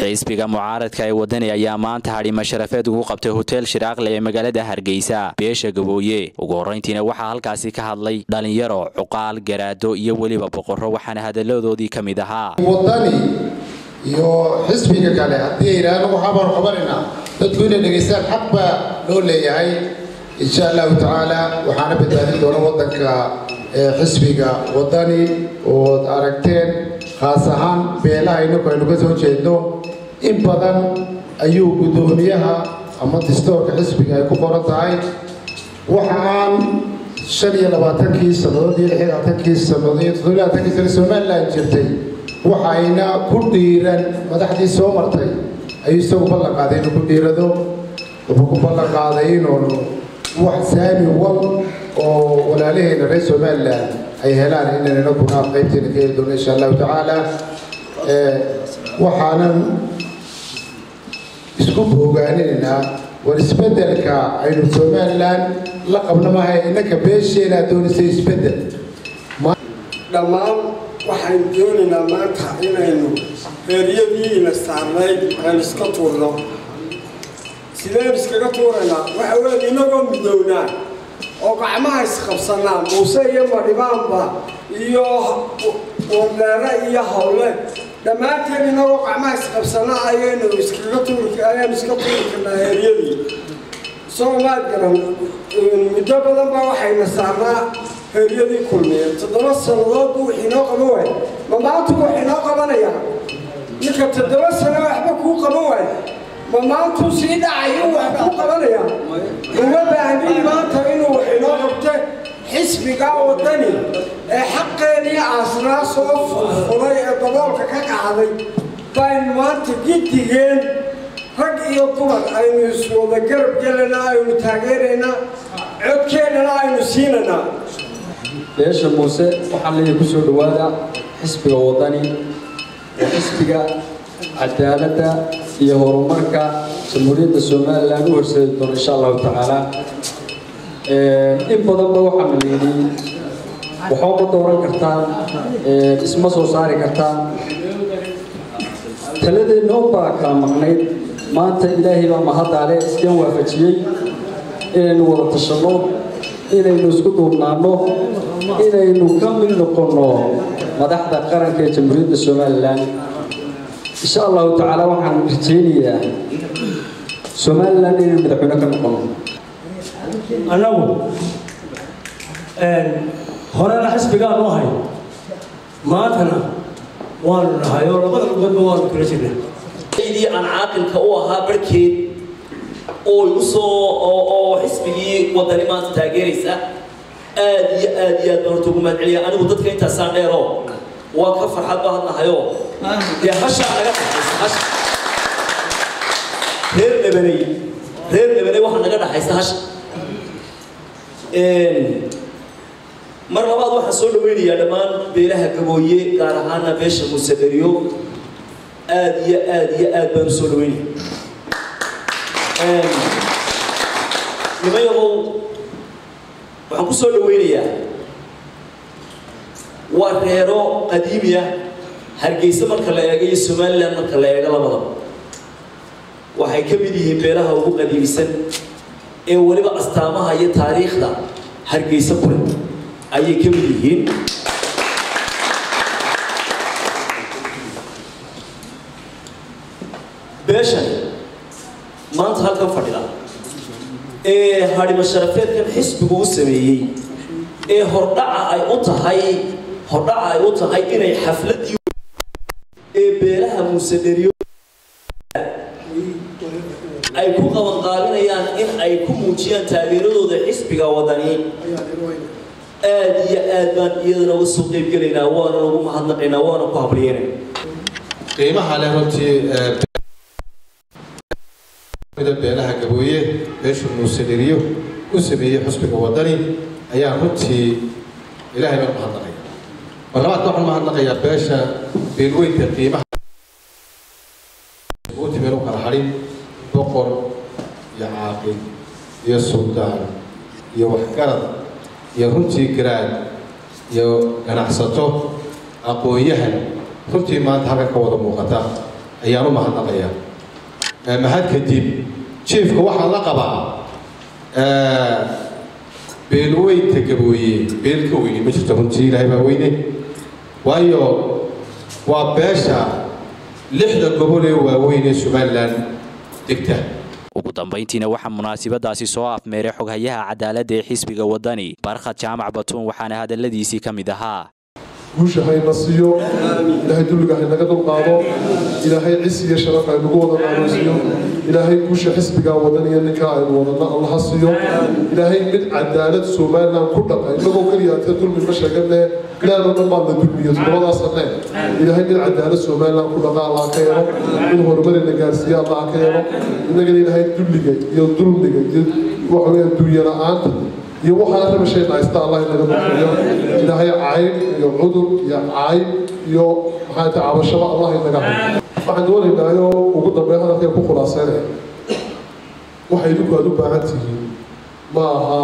xisbiga mucaaradka ee wadani ayaa maanta hadhima sharafeed ugu qabtay hotel shiraaqle ee magaalada hargeysa. Beesha gabooye. Ugu horrayntiina waxaa halkaasi ka hadlay dhalinyaro cuqaal garaado iyo weliba boqorro waxaana hadalladoodii ka mid ahaa. Wadani iyo xisbiga kale haddii yidhaahno waxaabaan qabanaynaa dadku inay dhegaystaan xaq baa loo leeyahay insha allahu tacaala waxaana badbaadin doona waddanka xisbiga. Wadani ood aragteen khaas ahaan beelaha inaku aynu ka soo jeedno in badan ayuu guddoomiyaha ama distoorka xisbiga ay ku qoran tahay. Waxa aan shan iyo labaatankii sannadood iyo lix sannadood iyo toddobiyo labaatankii sano somaliland jirtay. Waxayna ku dhiiran madaxdii soo martay ayuu isagu ballan qaaday inuu ku dhiirado. Wuxuu ku ballan qaaday inuunu wax saami wal oo walaalaheena reer somaliland ay helaan inayna kuna qaybteena ka heli doono insha allahu tacaala. Waxaanan isku boogaaninanaa war isbeddelka aynu somaliland la qabno maaha innanka beesheenaa doonaysa isbeddel. Dhammaan waxaynu doonaynaa maanta inaynu reeryadiina saarnayd aynu iska tuurno. Sideen iskaga tuuraynaa waxa weeye inagoo midownaa oo gacmaha isqabsanaa muuse iyo madhibaanba iyo wardheere iyo hawle dhammaanteen inagoo gacmaha isqabsanaa ayaynu iskaga tuuri ayaynu iska tuuri karnaa heeryadii soo maad garan muddo badan baa waxayna saarnaa heeryadii kulmiyeen toddoba sannadood buu wax qaban waaya ma maantu wax inoo qabanaya ninka toddoba sano waxba kuu qaban waaya ma maantuu sii dhacayo wax kuu qabanaya uma baahnin maanta inuu xisbiga wadani ee xaqeenii aasnaa soo furfuray ee daboolka ka qacday baynu maanta gidigeen rag iyo dumar aynu iswada garab gelaynaa aynu taageeraynaa codkeennana aynu siinaynaa beesha muuse waxaa leeyahay ku soo dhowaada xisbiga wadani oo xisbiga cadaaladda iyo horumarka jamhuuriyadda somalilan u horseedi doono insha allahu tacaala in badanba waxaana layidhi waxba ma dooran kartaan isma soo saari kartaan. Taladeenna unbaa kala maqnayd maanta ilaahay baa mahaddaale iskan waafajiyey. Inaynu wada tashanno inaynu isku duubnaanno inaynu ka mid noqonno madaxda qaranka ee jamhuuriyadda somalilan. Insha allahu tacaala waxaan rajaynayaa somalilan inaynu madaxweyne ka noqono annagu horena xisbigaanu ahay. Maantana waanu nahay oo labada lugoodba waanu kula jirnaa dii aan caaqilka u ahaa barhkeed oo igu soo oo xisbigii wadani maanta taageeraysa aad iyo aad iyo aad baan horta ugu mahadceliya. Anigu dadka intaasaan dheero waa ka farxad baa hadnahayoo dee hashaa naga dhaxaysa hasha. Reer dhabanay reer dhabanay waxaa naga dhaxaysa hasha mar labaad waxaan soo dhaweynayaa dhammaan beelaha gabooye gaar ahaana beesha muuse dheriyo aad iyo aad iyo aad baan u soo dhaweynaya nimayahow waxaan ku soo dhaweynayaa. Waa reero qadiimi ah hargeysa marka la eego iyo somalilan marka la eego labadaba. Waxay ka mid yihiin beelaha ugu qadiimisan ee weliba astaamaha iyo taariikhda hargeysa ku leh ayay ka mid yihiin. Beeshan maanta halkan fadhida ee hadhima sharafeedkan xisbigu u sameeyey ee hordhaca ay u tahay hordhaca ay u tahay inay xafladii ee beelaha muuse dheriyo ay ku qabanqaabinayaan in ay ku muujiyaan taageeradooda xisbiga wadani. Aad iyo aad baan iyadana uga soo qeybgelaynaa waana ugu mahadnaqaynaa waana ku habliyeenay qiimaha leh runtii beelaha gabooye beesha muuse dheriyo u sameeyey xusbiga wadani ayaa runtii ilaahay baan mahadnaqaya mar labaadka waxaan mahadnaqayaa beesha beelweynta qiimaha utimeen u kala hadhin boqor iyo caaqil iyo suldaan iyo waxgarad iyo runtii garaad iyo ganacsato aqoon-yahan runtii maanta halkan ka wada muuqata ayaan u mahadnaqayaa mahad kadib jiefka waxaa la qabaa beelweynta gabooye beel ka weyni ma jirto runtii ilaahay baa weyne? Waayo waa beesha lixda gobol ee waaweyn ee somalilan degta. Ugu dambayntiina waxaa munaasabadaasi soo afmeeray xoghayaha cadaaladda ee xisbiga waddani barkhad jaamac batuun waxaana hadalladiisii ka mid ahaa guusha hayna siiyo ilaahay dulliga haynaga dulqaado ilaahay cis iyo sharaf haynagu wada naanaysiiyo ilaahay guusha xisbigaa wadan iyo ninkaa aynu wadana allaha siiyo ilaahay mid cadaalad somalilan ku dhaqa inagoo keliya ate dulmi ma sheegane ilaahna dhan baan la dulmiyo toddobadaasane ilaahay mid cadaalad somalilan ku dhaqa allah ka yeelo mid horumarina gaarsiiya allah ka yeelo inagana ilaahay dulliga iyo dulmiga iyo waxa weya dunya la'aanta iyo waxaa rabashayna haysta allah inaga dulmiyo ilaahay cayb iyo cudur iyo cayb iyo maxaa ta cabashaba allah inaga hayo waxaan doonaynaayo ugu dambeyn hadalkay ku khulaaseynaya waxa idinku aad u baahan tihiin. Ma aha